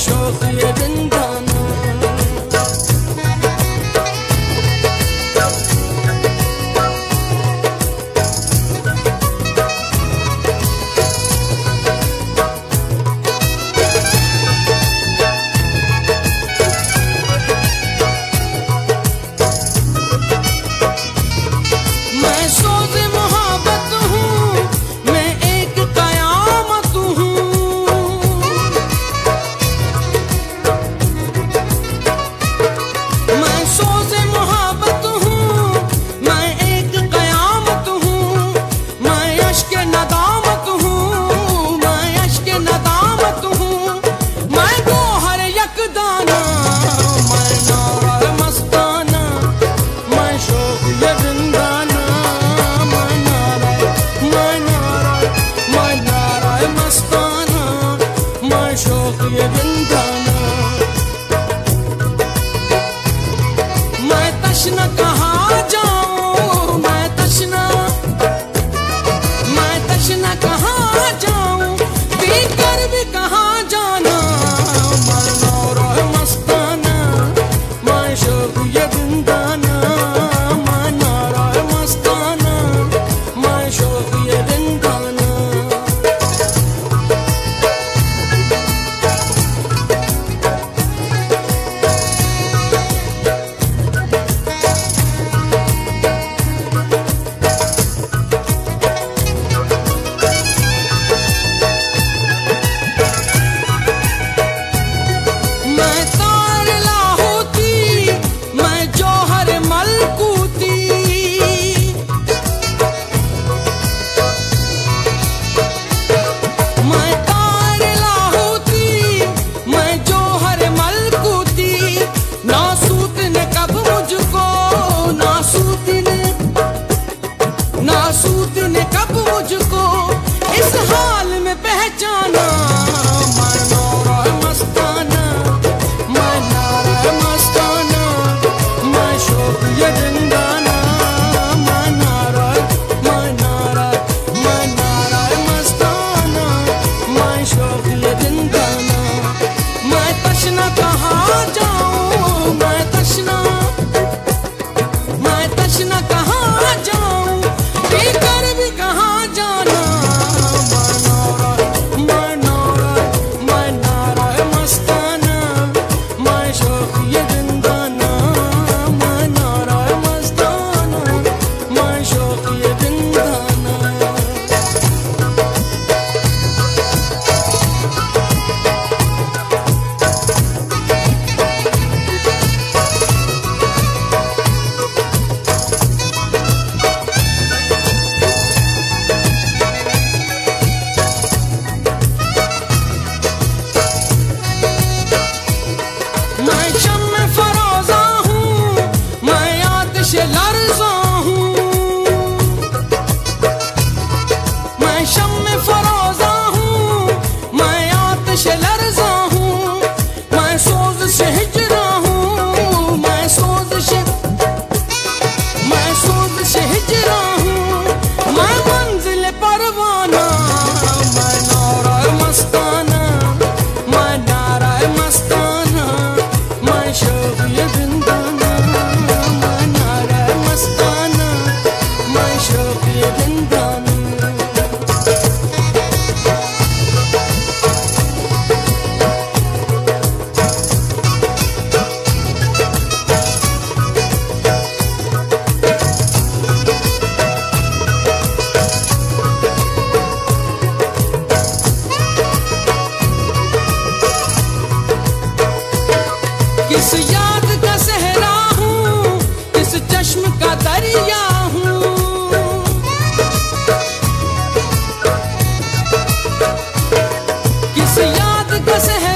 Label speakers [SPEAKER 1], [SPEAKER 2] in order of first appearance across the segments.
[SPEAKER 1] şok yerinden ये दिन don't know. چشم فرا 等到 खुश है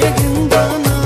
[SPEAKER 1] yerinden